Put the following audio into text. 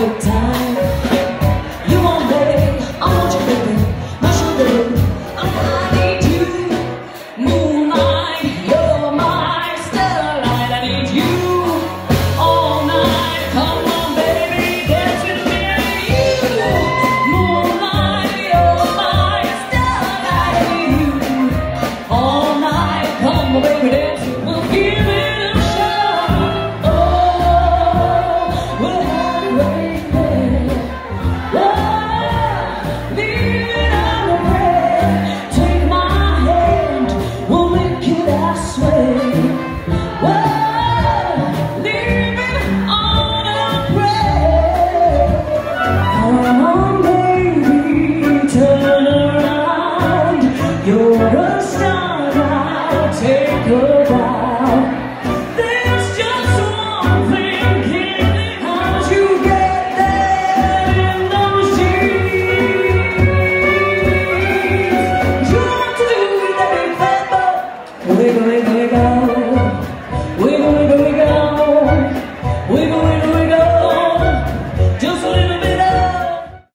good time.